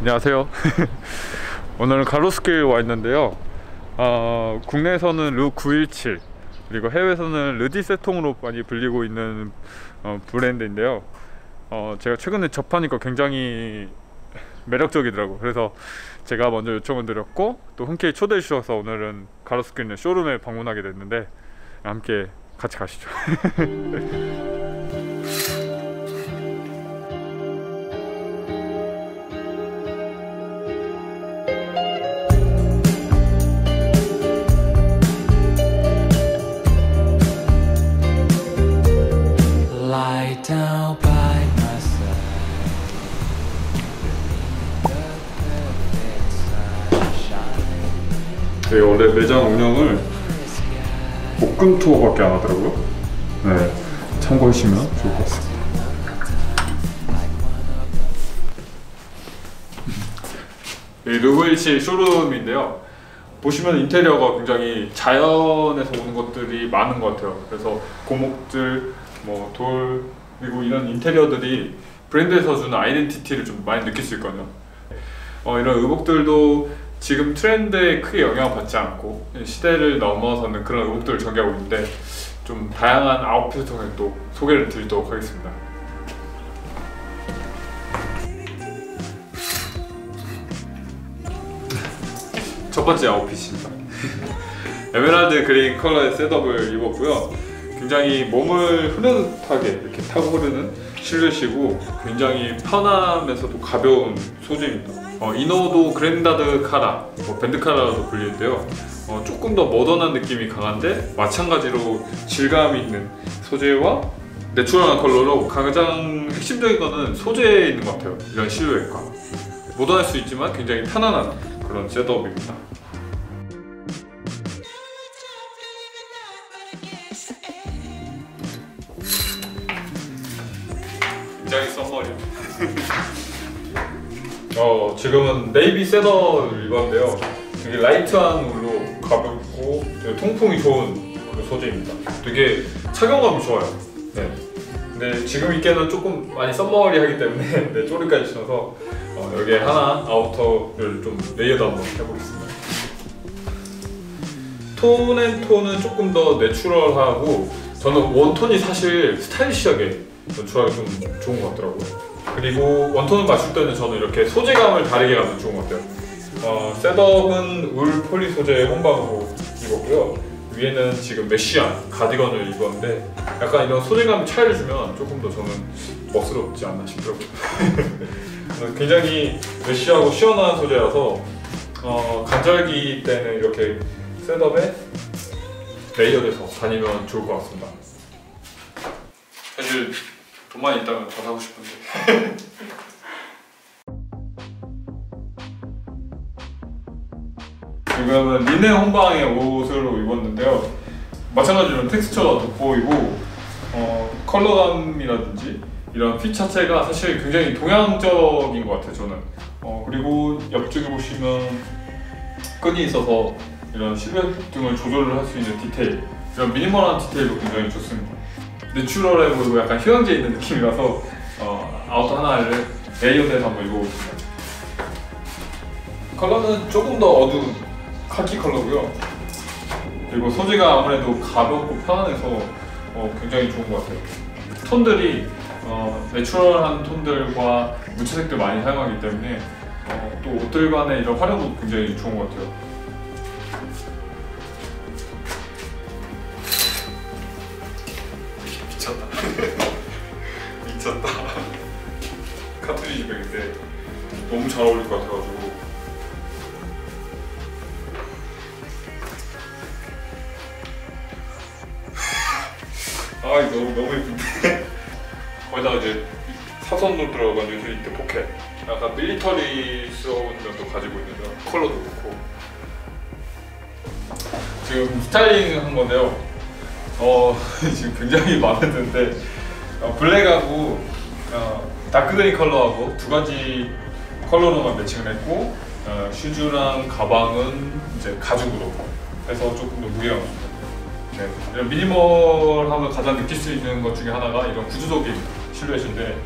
안녕하세요. 오늘은 가로수길 와 있는데요. 어, 국내에서는 르917 그리고 해외에서는 르디세통으로 많이 불리고 있는 어, 브랜드인데요. 어, 제가 최근에 접하니까 굉장히 매력적이더라고. 그래서 제가 먼저 요청을 드렸고 또 흔쾌히 초대해 주셔서 오늘은 가로수길 쇼룸에 방문하게 됐는데 함께 같이 가시죠. 저희 원래 매장 운영을 투어밖에 안 하더라고요. 네, 참고하시면 좋을 것 같습니다. 이 르브일치 쇼룸인데요. 보시면 인테리어가 굉장히 자연에서 오는 것들이 많은 것 같아요. 그래서 고목들, 뭐 돌, 그리고 이런 인테리어들이 브랜드에서 주는 아이덴티티를 좀 많이 느낄 수 있거든요. 어, 이런 의복들도 지금 트렌드에 크게 영향을 받지 않고 시대를 넘어서는 그런 의복들을 전개하고 있는데 좀 다양한 아웃핏을 통해 또 소개를 드리도록 하겠습니다. 첫 번째 아웃핏입니다. 에메랄드 그린 컬러의 셋업을 입었고요. 굉장히 몸을 흐릿하게 이렇게 타고 흐르는 실루엣이고 굉장히 편하면서도 가벼운 소재입니다. 어, 이너도 그랜다드 카라, 뭐 밴드 카라도 불리는데요. 어, 조금 더 모던한 느낌이 강한데 마찬가지로 질감 있는 소재와 내추럴한 컬러로 가장 핵심적인 거는 소재에 있는 것 같아요. 이런 실루엣과 모던할 수 있지만 굉장히 편안한 그런 셋업입니다. 굉장히 summery. 어 지금은 navy setup을 입었는데요. 되게 light한 울로 가볍고 되게 통풍이 좋은 그 소재입니다. 되게 착용감이 좋아요. 네. 근데 지금 입기에는 조금 많이 summery하기 때문에 네, 쪼리까지 신어서 어, 여기에 하나 outer를 좀 layered 한번 해보겠습니다. tone and tone은 조금 더 natural하고 저는 원톤이 사실 스타일리시하게 연출하기 좀 좋은 것 같더라고요. 그리고 원톤을 맞출 때는 저는 이렇게 소재감을 다르게 가면 좋은 것 같아요. 어, 셋업은 울 폴리 소재의 혼방으로 입었고요. 위에는 지금 메쉬한 가디건을 입었는데 약간 이런 소재감 차이를 주면 조금 더 저는 멋스럽지 않나 싶더라고요. 그래서 굉장히 메쉬하고 시원한 소재라서 어, 간절기 때는 이렇게 setup에 layer돼서 다니면 좋을 것 같습니다. 사실 돈만 있다면 더 사고 싶은데. 지금은 리넨 혼방의 옷으로 입었는데요. 마찬가지로 텍스처가 돋보이고 어, 컬러감이라든지 이런 fit 자체가 사실 굉장히 동양적인 것 같아요. 저는. 어, 그리고 옆쪽에 보시면 끈이 있어서 이런 실루엣 등을 조절을 할 수 있는 디테일, 이런 minimal한 디테일도 굉장히 좋습니다. natural해 보이고 약간 휴양지에 있는 느낌이라서 어, outer 하나를 layered해서 한번 입어보겠습니다. 컬러는 조금 더 어두운 카키 컬러고요. 그리고 소재가 아무래도 가볍고 편안해서 어, 굉장히 좋은 것 같아요. 톤들이 어, 내추럴한 톤들과 무채색들 많이 사용하기 때문에 어, 또 옷들 간의 이런 활용도 굉장히 좋은 것 같아요. 미쳤다. 미쳤다. 카트리지 백인데 너무 잘 어울릴 것 같아가지고. 아 이거 너무 너무 예쁜데. 거기다가 이제 사선으로 들어간 utility pocket. 약간 military스러운 면도 가지고 있는데 컬러도 그렇고. 지금 스타일링 한 건데요. 어 지금 굉장히 마음에 드는데 어, 블랙하고 어, dark green 컬러하고 두 가지 컬러로만 matching을 했고 어, shoes랑 가방은 이제 가죽으로 해서 조금 더 무게감입니다. 네, 이런 미니멀함을 가장 느낄 수 있는 것 중에 하나가 이런 구조적인 실루엣인데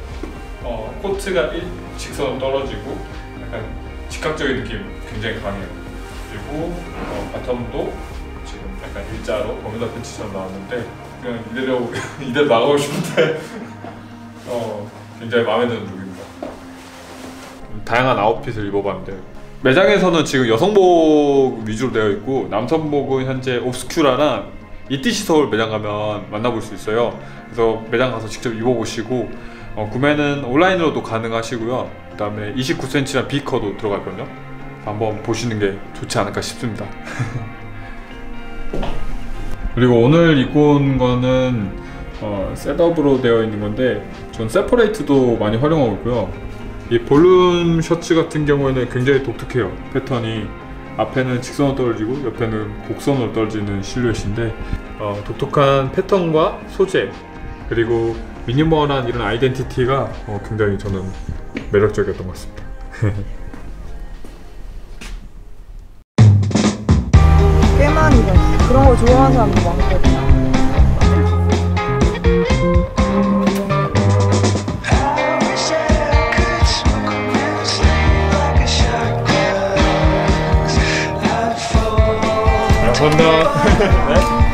어, 코트가 일직선 떨어지고 약간 직각적인 느낌 굉장히 강해요. 그리고 어, 바텀도 약간 일자로 버뮤다 팬츠처럼 나왔는데 그냥 이대로 이대로 나가고 싶은데 어, 굉장히 마음에 드는 룩입니다. 다양한 아웃핏을 입어봤는데 매장에서는 지금 여성복 위주로 되어 있고 남성복은 현재 옵스큐라랑 이티시 서울 매장 가면 만나볼 수 있어요. 그래서 매장 가서 직접 입어보시고 어, 구매는 온라인으로도 가능하시고요. 그 다음에 29cm랑 비커도 들어가거든요. 한번 보시는 게 좋지 않을까 싶습니다. 그리고 오늘 입고 온 거는 어, 셋업으로 되어 있는 건데 전 세퍼레이트도 많이 활용하고 있고요. 이 볼륨 셔츠 같은 경우에는 굉장히 독특해요. 패턴이 앞에는 직선으로 떨어지고 옆에는 곡선으로 떨어지는 실루엣인데 어, 독특한 패턴과 소재 그리고 미니멀한 이런 아이덴티티가 어, 굉장히 저는 매력적이었던 것 같습니다. 좋아하는 사람도 많거든요. 감사합니다.